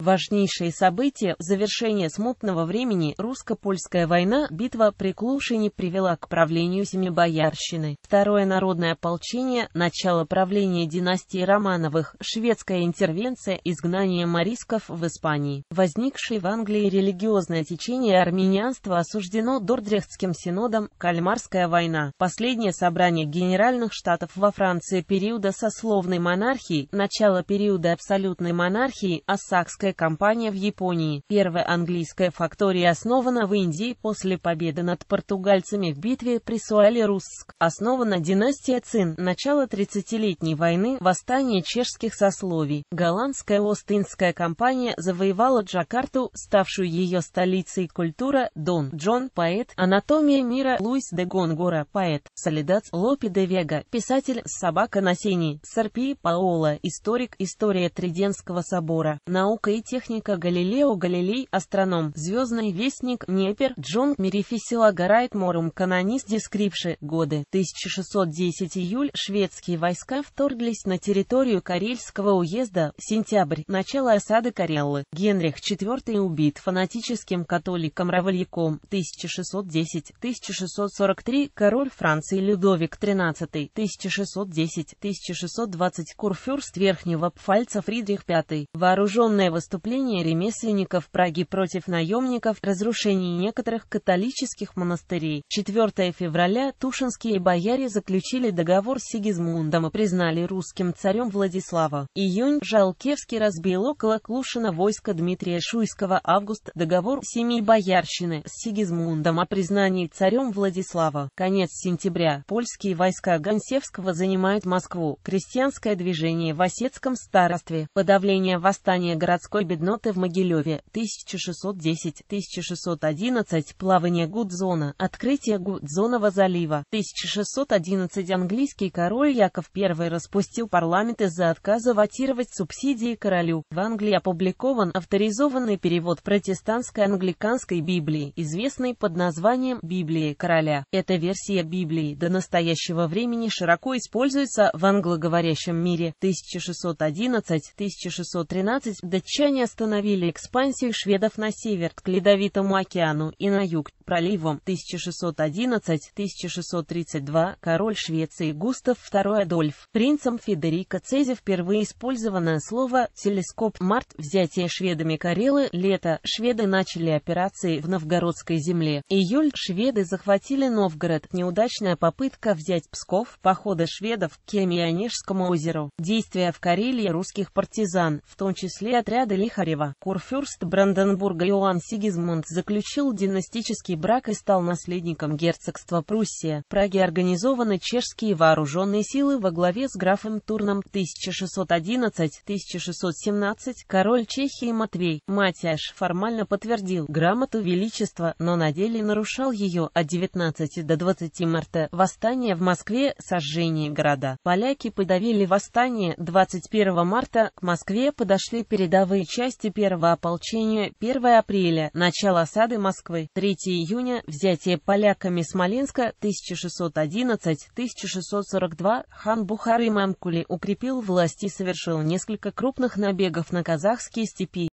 Важнейшие события, завершение смутного времени, русско-польская война, битва при Клушине привела к правлению Семибоярщины. Второе народное ополчение, начало правления династии Романовых, шведская интервенция, изгнание морисков в Испании. Возникшее в Англии религиозное течение армянианства осуждено Дордрехтским синодом, Кальмарская война. Последнее собрание Генеральных Штатов во Франции периода сословной монархии, начало периода абсолютной монархии, Осакская английская компания в Японии. Первая английская фактория основана в Индии после победы над португальцами в битве при Суале-Русск. Основана династия Цин. Начало 30-летней войны, восстание чешских сословий. Голландская Ост-Индская компания завоевала Джакарту, ставшую ее столицей культура, Дон Джон, поэт, анатомия мира, Луис де Гонгора, поэт, Солидац, Лопи де Вега, писатель, собака на сене, Сарпи Паола, историк, история Триденского собора, наука и техника Галилео Галилей, астроном, звездный вестник, Непер, Джон Мерифисила Гарайт Морум, канонист дескрипши, годы, 1610 июль, шведские войска вторглись на территорию Карельского уезда, сентябрь, начало осады Кареллы, Генрих IV убит фанатическим католиком-равальяком, 1610-1643, король Франции Людовик XIII, 1610-1620, курфюрст Верхнего Пфальца Фридрих V, вооруженное восстание выступление ремесленников Праги против наемников, разрушение некоторых католических монастырей. 4 февраля тушинские бояре заключили договор с Сигизмундом и признали русским царем Владислава. Июнь Жалкевский разбил около Клушина войско Дмитрия Шуйского. Август договор семьи боярщины с Сигизмундом о признании царем Владислава. Конец сентября. Польские войска Гонсевского занимают Москву. Крестьянское движение в Осетском старостве. Подавление восстания городской морской бедноты в Могилеве, 1610-1611, плавание Гудзона, открытие Гудзонова залива, 1611 английский король Яков I распустил парламент из-за отказа ватировать субсидии королю. В Англии опубликован авторизованный перевод протестантской англиканской Библии, известный под названием «Библия короля». Эта версия Библии до настоящего времени широко используется в англоговорящем мире. 1611-1613 датчане Англичане остановили экспансию шведов на север, к Ледовитому океану и на юг, проливом 1611-1632, король Швеции Густав II Адольф, принцем Федерико Цези впервые использованное слово «телескоп» март, взятие шведами Карелы, лето, шведы начали операции в Новгородской земле, июль, шведы захватили Новгород, неудачная попытка взять Псков, походы шведов к Кемионежскому озеру, действия в Карелии русских партизан, в том числе отряды Лихарева, курфюрст Бранденбурга Иоанн Сигизмунд заключил династический брак и стал наследником герцогства Пруссия. В Праге организованы чешские вооруженные силы во главе с графом Турном 1611-1617. Король Чехии Матвей, Матяш, формально подтвердил грамоту величества, но на деле нарушал ее от 19 до 20 марта. Восстание в Москве, сожжение города. Поляки подавили восстание 21 марта. К Москве подошли передовые части первого ополчения 1 апреля, начало осады Москвы, 3 июня, взятие поляками Смоленска 1611-1642, хан Бухары Мамкули укрепил власть и совершил несколько крупных набегов на казахские степи.